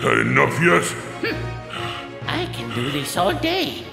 Had enough yet? I can do this all day.